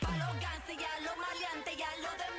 Pa' los ganses y a los maleantes y a demás.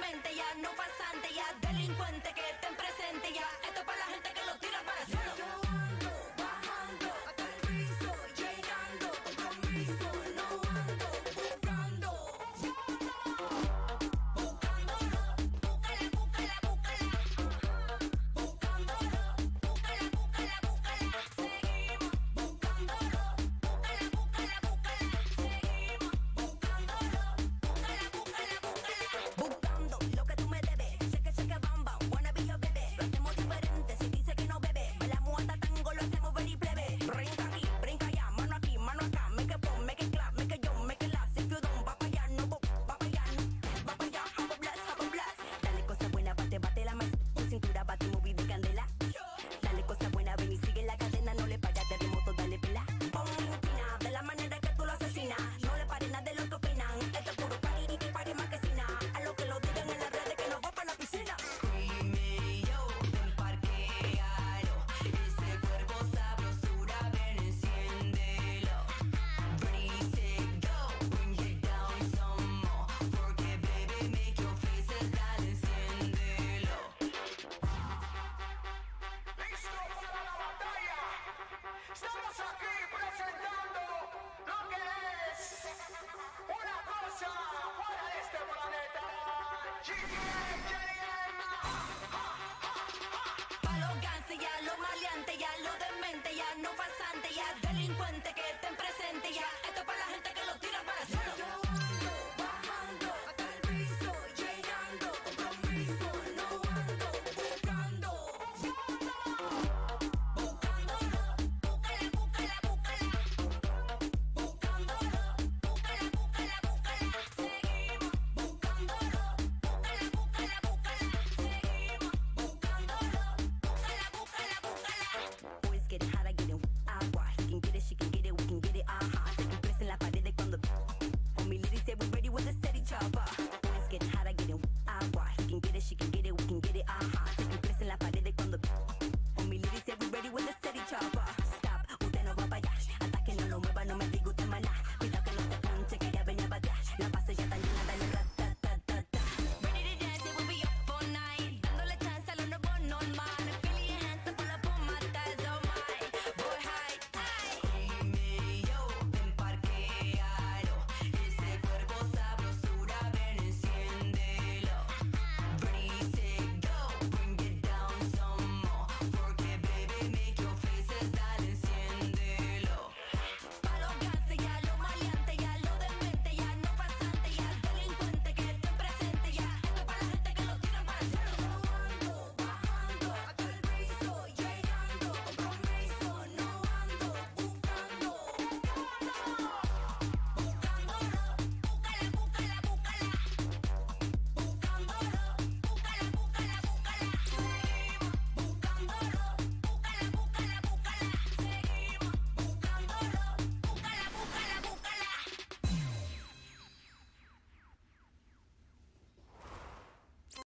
Estamos aquí presentando lo que es una cosa fuera de este planeta. A los ganses, ya los maleantes, ya los demente, ya no pasante, ya delincuente.